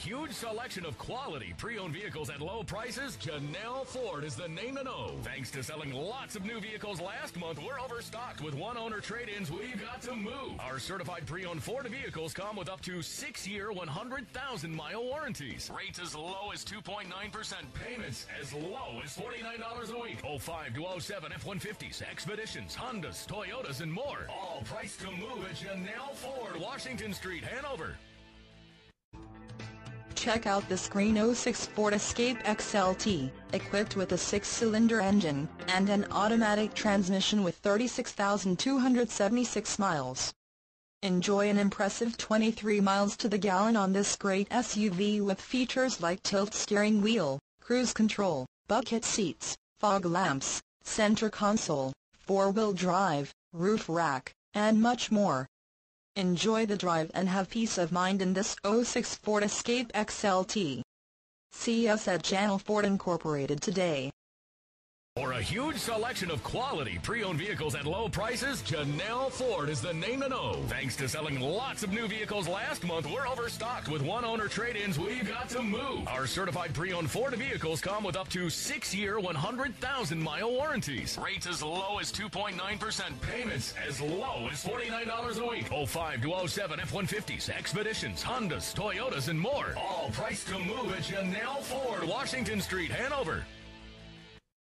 huge selection of quality pre-owned vehicles at low prices, Jannell Ford is the name to know. Thanks to selling lots of new vehicles last month, we're overstocked with one owner trade-ins we've got to move. Our certified pre-owned Ford vehicles come with up to six-year, 100,000 mile warranties. Rates as low as 2.9%. Payments as low as $49 a week. 05 to 07 F-150s, Expeditions, Hondas, Toyotas, and more. All priced to move at Jannell Ford, Washington Street, Hanover. Check out this green 06 Ford Escape XLT, equipped with a six-cylinder engine, and an automatic transmission with 36,276 miles. Enjoy an impressive 23 miles to the gallon on this great SUV with features like tilt steering wheel, cruise control, bucket seats, fog lamps, center console, four-wheel drive, roof rack, and much more. Enjoy the drive and have peace of mind in this 06 Ford Escape XLT. See us at Jannell Ford Incorporated today. A huge selection of quality pre-owned vehicles at low prices, Jannell Ford is the name to know. Thanks to selling lots of new vehicles last month, we're overstocked with one owner trade-ins we've got to move. Our certified pre-owned Ford vehicles come with up to six-year, 100,000 mile warranties. Rates as low as 2.9%. Payments as low as $49 a week. 05 to 07 F-150s, Expeditions, Hondas, Toyotas, and more. All priced to move at Jannell Ford, Washington Street, Hanover.